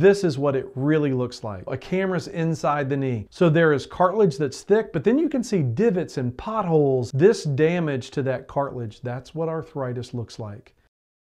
this is what it really looks like. A camera's inside the knee. So there is cartilage that's thick, but then you can see divots and potholes. This damage to that cartilage, that's what arthritis looks like.